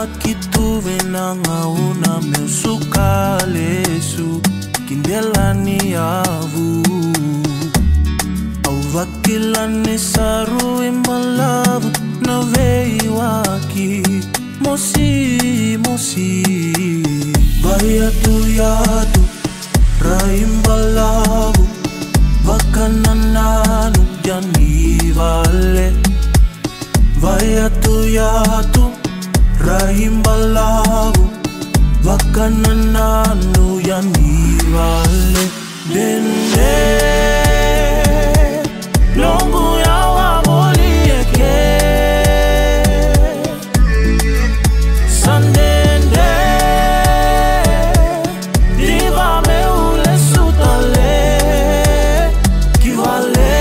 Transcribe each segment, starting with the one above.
makituvenanga una meu sukalesu kindelani avu. Au vakilani saru imbalavu na veiwaki mosi mosi. Vayatu yatu raimbalavu vakanananu janivale vakanananu yanivale dende longu yawabolieke sandende divame ule sutale kivale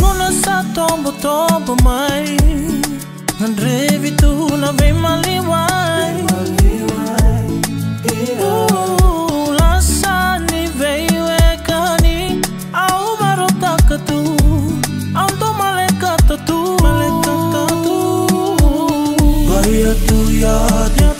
Nuna sa tombo tombo mai Andrevi tu na vem maliwai Uh, Lasani veio e cani Au marotaka tu Au to malekata tu. Malekata tu. Vai tu ya Ya tu ya